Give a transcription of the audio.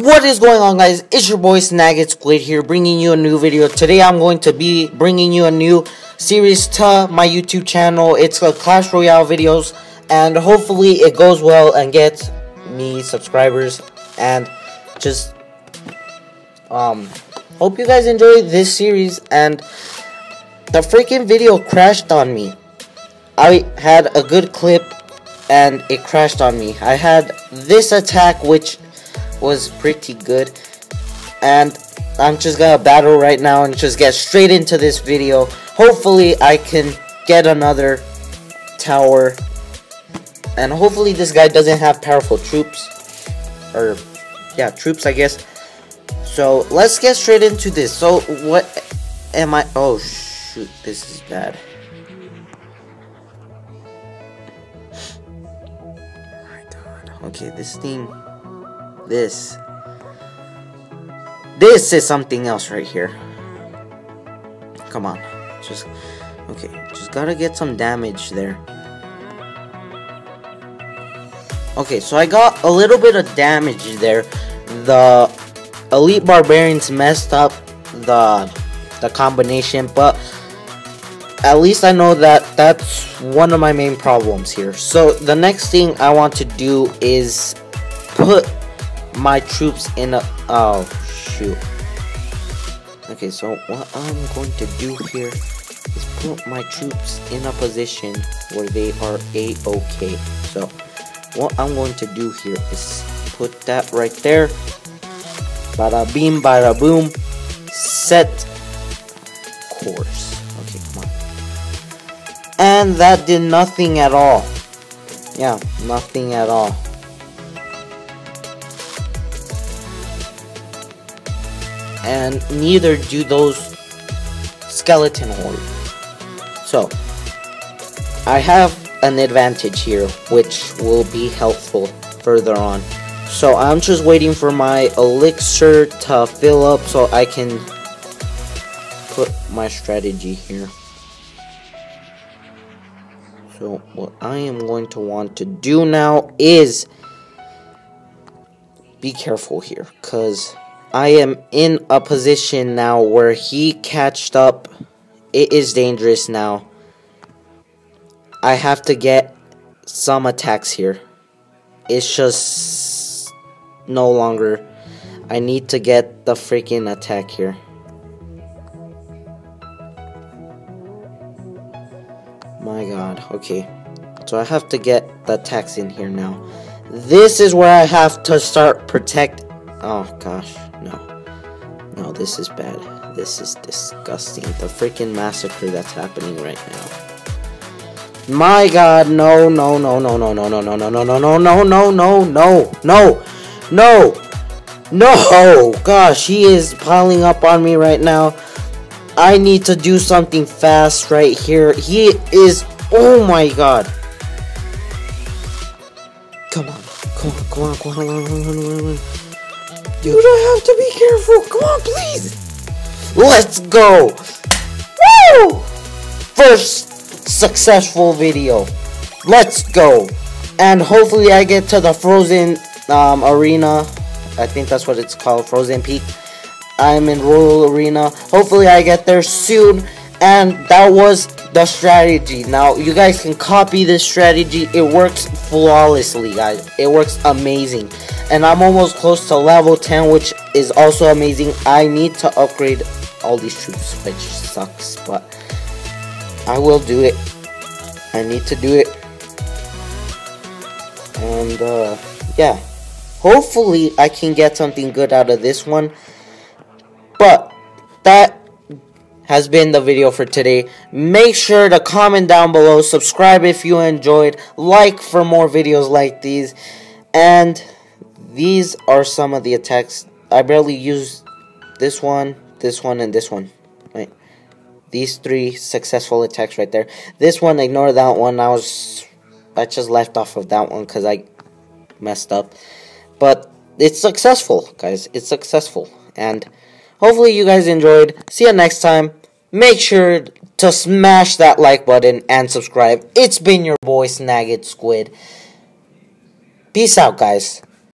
What is going on guys? It's your boy Snagit Squid here bringing you a new video. Today I'm going to be bringing you a new series to my YouTube channel. It's a Clash Royale videos and hopefully it goes well and gets me subscribers and just um hope you guys enjoy this series and the freaking video crashed on me. I had a good clip and it crashed on me. I had this attack which was pretty good. And I'm just gonna battle right now and just get straight into this video. Hopefully I can get another tower. And hopefully this guy doesn't have powerful troops. Or, yeah, troops I guess. So, let's get straight into this. So, what am I... Oh, shoot, this is bad. Okay, this thing this. This is something else right here. Come on. Just, okay. Just gotta get some damage there. Okay, so I got a little bit of damage there. The Elite Barbarians messed up the, the combination, but at least I know that that's one of my main problems here. So the next thing I want to do is put my troops in a oh shoot. Okay so what I'm going to do here is put my troops in a position where they are a-okay so what I'm going to do here is put that right there. Bada beam bada boom. Set course. Okay come on. And that did nothing at all. Yeah nothing at all and neither do those skeleton horde. So, I have an advantage here, which will be helpful further on. So I'm just waiting for my elixir to fill up so I can put my strategy here. So what I am going to want to do now is be careful here, because I am in a position now where he catched up. It is dangerous now. I have to get some attacks here. It's just no longer. I need to get the freaking attack here. My god, okay. So I have to get the attacks in here now. This is where I have to start protect. Oh gosh. No. No, this is bad. This is disgusting. The freaking massacre that's happening right now. My god, no, no, no, no, no, no, no, no, no, no, no, no, no, no, no, no, no, no, no, gosh, he is piling up on me right now. I need to do something fast right here. He is, oh my god. Come on, come on, come on, come on, come on, come on, come on. You don't have to be careful. Come on, please. Let's go. Woo! First successful video. Let's go. And hopefully I get to the Frozen um, Arena. I think that's what it's called, Frozen Peak. I'm in Royal Arena. Hopefully I get there soon. And that was the strategy. Now, you guys can copy this strategy. It works flawlessly, guys. It works amazing and I'm almost close to level 10 which is also amazing. I need to upgrade all these troops which sucks but I will do it. I need to do it. And uh, yeah. Hopefully I can get something good out of this one. But that has been the video for today. Make sure to comment down below, subscribe if you enjoyed, like for more videos like these, and these are some of the attacks. I barely use this one, this one, and this one. Right. These three successful attacks right there. This one, ignore that one. I was, I just left off of that one because I messed up. But it's successful, guys. It's successful. And hopefully you guys enjoyed. See you next time. Make sure to smash that like button and subscribe. It's been your boy Snagit Squid. Peace out, guys.